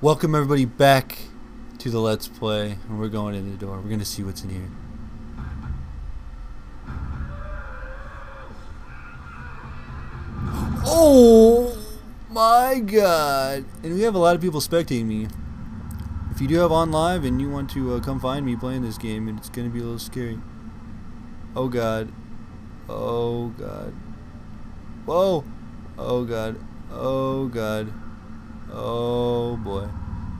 Welcome everybody back to the Let's Play, and we're going in the door. We're gonna see what's in here. Oh my god! And we have a lot of people spectating me. If you do have OnLive and you want to uh, come find me playing this game, it's gonna be a little scary. Oh god. Oh god. Whoa! Oh god. Oh god. Oh boy.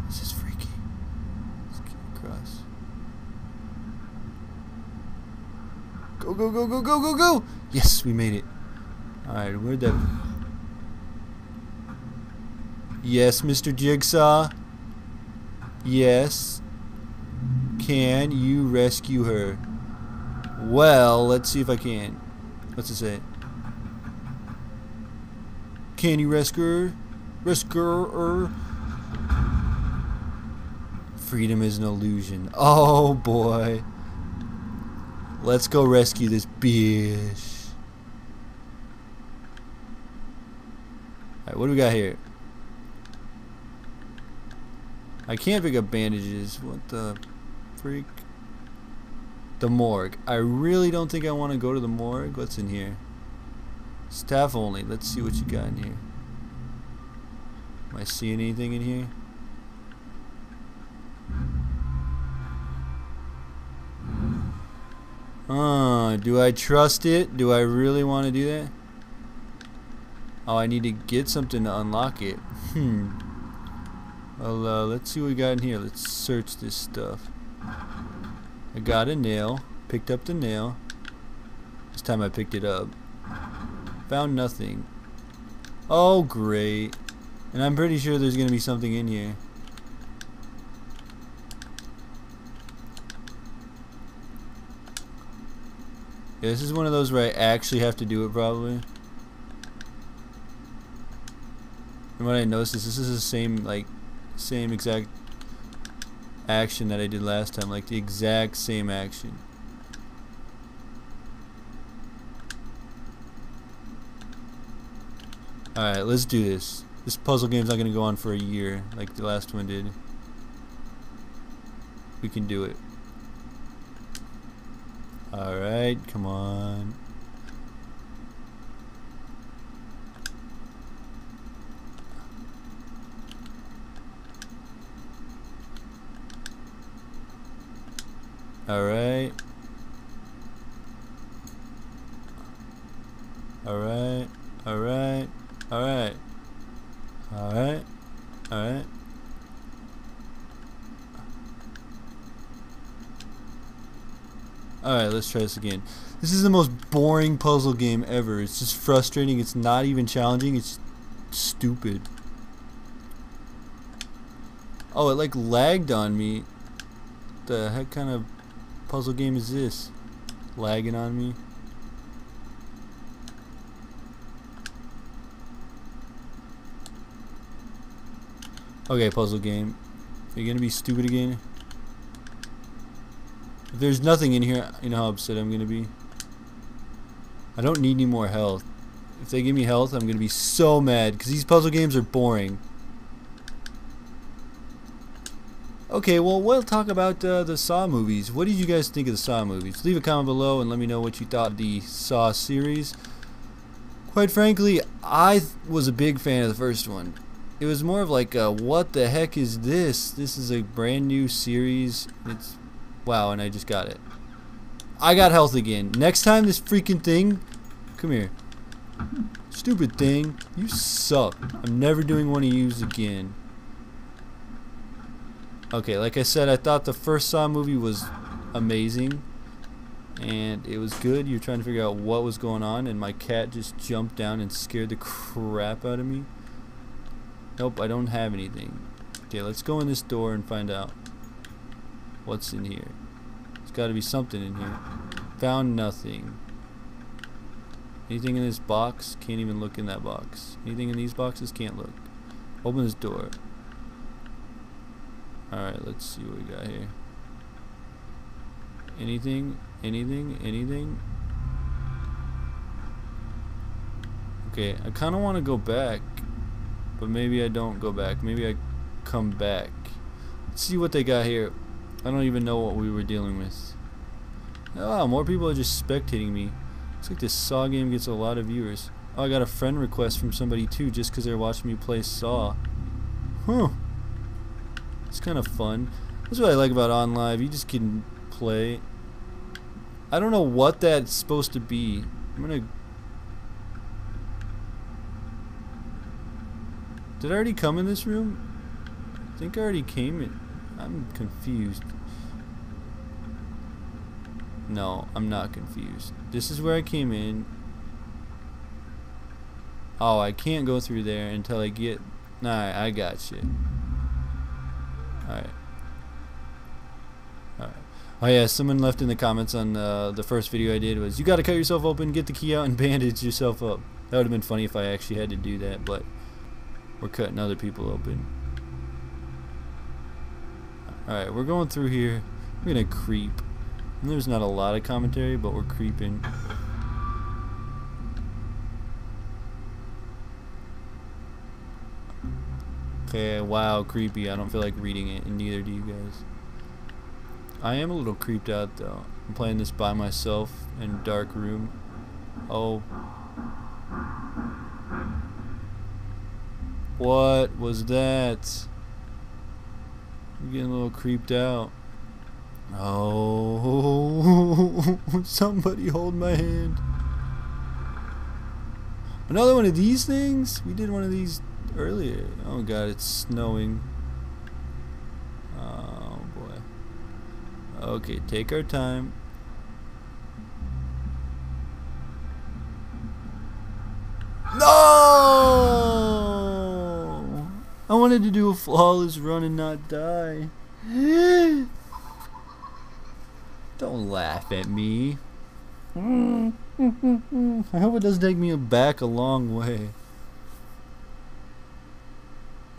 This is freaky. Let's get across. Go, go, go, go, go, go, go! Yes, we made it. Alright, where'd that... Yes, Mr. Jigsaw. Yes. Can you rescue her? Well, let's see if I can. What's it say? Can you rescue her? Her? Freedom is an illusion. Oh boy. Let's go rescue this bitch. Alright, what do we got here? I can't pick up bandages. What the freak? The morgue. I really don't think I want to go to the morgue. What's in here? Staff only. Let's see what you got in here. Am I seeing anything in here? Uh, do I trust it? Do I really want to do that? Oh, I need to get something to unlock it. Hmm. Well, uh, let's see what we got in here. Let's search this stuff. I got a nail. Picked up the nail. This time I picked it up. Found nothing. Oh, great. And I'm pretty sure there's going to be something in here. Yeah, this is one of those where I actually have to do it probably. And what I noticed is this is the same like same exact action that I did last time, like the exact same action. Alright, let's do this. This puzzle game's not gonna go on for a year like the last one did. We can do it. Alright, come on. Alright. Alright. Alright. Alright. Alright. Alright, let's try this again. This is the most boring puzzle game ever. It's just frustrating. It's not even challenging. It's stupid. Oh, it like lagged on me. The heck kind of puzzle game is this? Lagging on me. Okay, puzzle game. Are you gonna be stupid again? If there's nothing in here, you know how upset I'm gonna be. I don't need any more health. If they give me health, I'm gonna be so mad because these puzzle games are boring. Okay, well, we'll talk about uh, the Saw movies. What did you guys think of the Saw movies? Leave a comment below and let me know what you thought of the Saw series. Quite frankly, I was a big fan of the first one. It was more of like, a, what the heck is this? This is a brand new series. It's wow, and I just got it. I got health again. Next time this freaking thing, come here. Stupid thing, you suck. I'm never doing one of yous again. Okay, like I said, I thought the first Saw movie was amazing. And it was good. You're trying to figure out what was going on. And my cat just jumped down and scared the crap out of me. Nope, I don't have anything. Okay, let's go in this door and find out what's in here. There's got to be something in here. Found nothing. Anything in this box? Can't even look in that box. Anything in these boxes? Can't look. Open this door. Alright, let's see what we got here. Anything? Anything? Anything? Okay, I kind of want to go back, but maybe I don't go back. Maybe I come back. Let's see what they got here. I don't even know what we were dealing with. Oh, more people are just spectating me. Looks like this Saw game gets a lot of viewers. Oh, I got a friend request from somebody too, just because they're watching me play Saw. Huh. It's kind of fun. That's what I like about OnLive. You just can play. I don't know what that's supposed to be. I'm gonna. Did I already come in this room? I think I already came in. I'm confused. No, I'm not confused. This is where I came in. Oh, I can't go through there until I get... Alright, I got you. Alright. Alright. Oh yeah, someone left in the comments on uh, the first video I did was, you gotta cut yourself open, get the key out, and bandage yourself up. That would have been funny if I actually had to do that, but we're cutting other people open. Alright, we're going through here. We're gonna creep. There's not a lot of commentary, but we're creeping. Okay, wow, creepy. I don't feel like reading it, and neither do you guys. I am a little creeped out, though. I'm playing this by myself in a dark room. Oh. What was that? I'm getting a little creeped out. Oh, somebody hold my hand. Another one of these things? We did one of these earlier. Oh god, it's snowing. Oh boy. Okay, take our time. No! I wanted to do a flawless run and not die. Don't laugh at me. I hope it doesn't take me back a long way.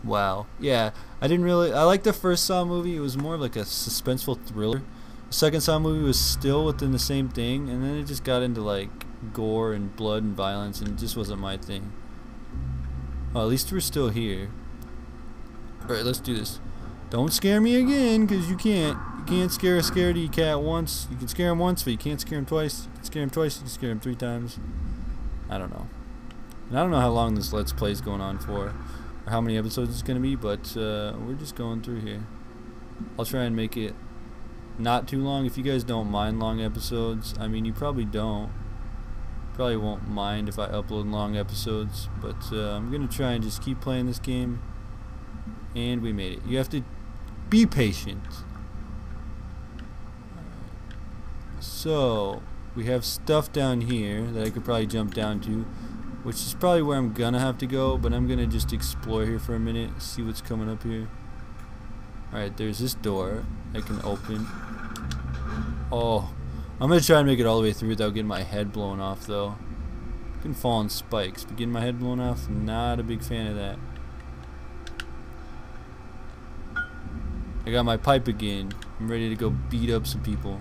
Wow. Yeah, I didn't really. I like the first Saw movie. It was more like a suspenseful thriller. The second Saw movie was still within the same thing, and then it just got into like gore and blood and violence, and it just wasn't my thing. Well, at least we're still here. Alright, let's do this. Don't scare me again, because you can't. You can't scare a scaredy cat once. You can scare him once, but you can't scare him twice. You can scare him twice, you can scare him three times. I don't know. And I don't know how long this Let's Play is going on for, or how many episodes it's going to be, but uh, we're just going through here. I'll try and make it not too long. If you guys don't mind long episodes, I mean, you probably don't. Probably won't mind if I upload long episodes, but uh, I'm going to try and just keep playing this game. And we made it. You have to be patient. So, we have stuff down here that I could probably jump down to, which is probably where I'm gonna have to go, but I'm gonna just explore here for a minute, see what's coming up here. Alright, there's this door I can open. Oh, I'm gonna try and make it all the way through without getting my head blown off, though. I can fall on spikes, but getting my head blown off, not a big fan of that. I got my pipe again. I'm ready to go beat up some people.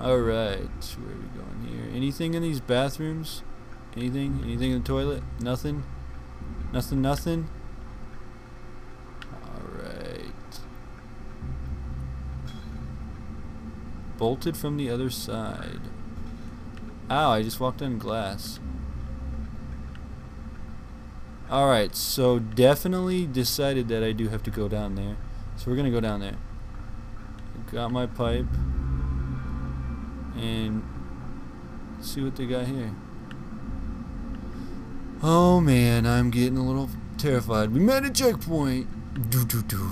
Alright, where are we going here? Anything in these bathrooms? Anything? Anything in the toilet? Nothing? Nothing, nothing? Alright. Bolted from the other side. Ow, I just walked on glass. Alright, so definitely decided that I do have to go down there. So we're gonna go down there. Got my pipe. And see what they got here. Oh man, I'm getting a little terrified. We met a checkpoint. Do do do.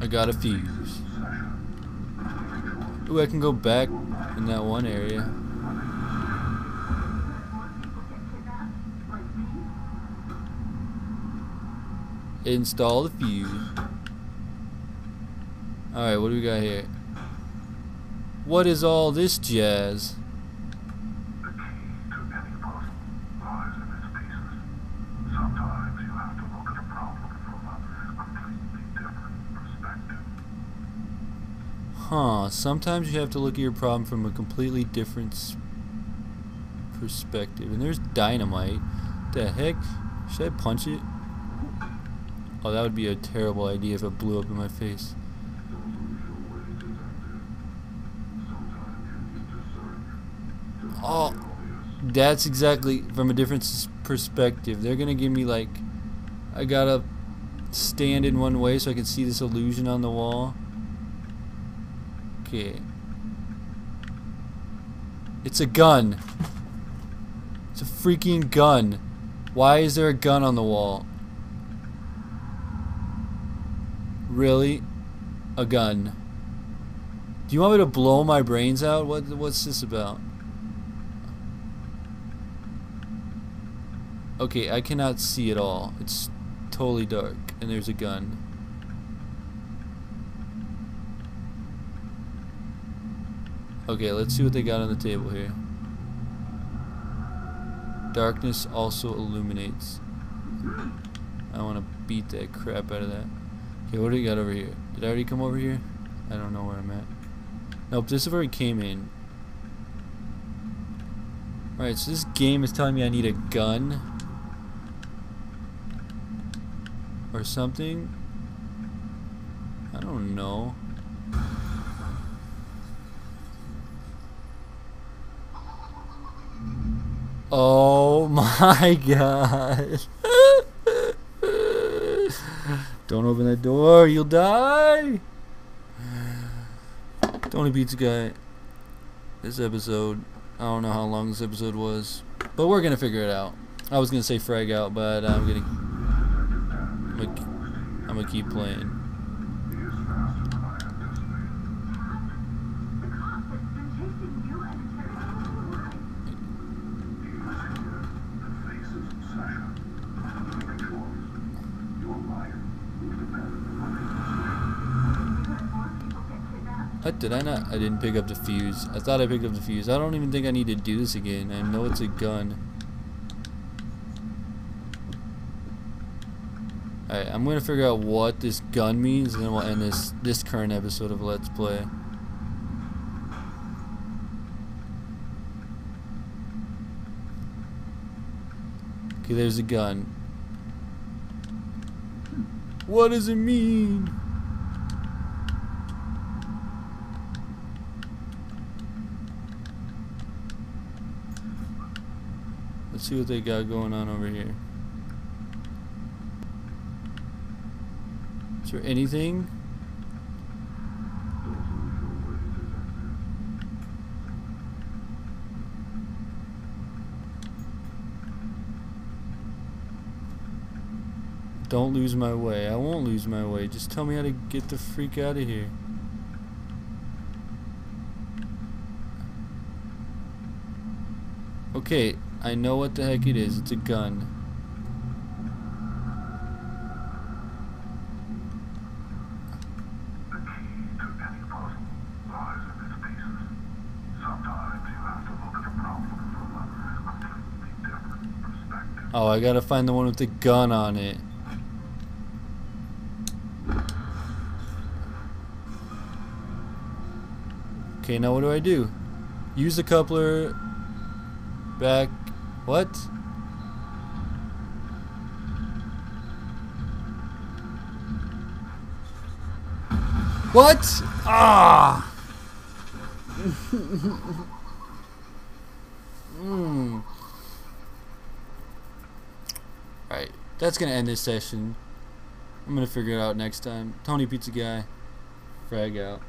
I got a fuse. Ooh, I can go back in that one area. Install the fuse. Alright, what do we got here? What is all this jazz? Huh, sometimes you have to look at your problem from a completely different perspective. And there's dynamite. The heck? Should I punch it? Oh, that would be a terrible idea if it blew up in my face. Oh, that's exactly from a different perspective. They're gonna give me like, I gotta stand in one way so I can see this illusion on the wall. Okay. It's a gun. It's a freaking gun. Why is there a gun on the wall? Really? A gun. Do you want me to blow my brains out? What what's this about? Okay, I cannot see at all. It's totally dark and there's a gun. Okay, let's see what they got on the table here. Darkness also illuminates. I want to beat that crap out of that. Okay, what do we got over here? Did I already come over here? I don't know where I'm at. Nope, this is where we came in. Alright, so this game is telling me I need a gun. Or something. I don't know. Oh my god. Don't open that door, you'll die. Tony Pizza Guy. This episode, I don't know how long this episode was, but we're gonna figure it out. I was gonna say frag out, but I'm gonna, I'm gonna, I'm gonna keep playing. What did I not? I didn't pick up the fuse. I thought I picked up the fuse. I don't even think I need to do this again. I know it's a gun. Alright, I'm gonna figure out what this gun means, and then we'll end this this current episode of Let's Play. Okay, there's a gun. What does it mean? Let's see what they got going on over here. Is there anything? Don't lose my way. I won't lose my way. Just tell me how to get the freak out of here. Okay, I know what the heck it is. It's a gun. Oh, I gotta find the one with the gun on it. Okay, now what do I do? Use the coupler back. What? What? Ah! mm. Alright, that's gonna end this session. I'm gonna figure it out next time. Tony Pizza Guy, frag out.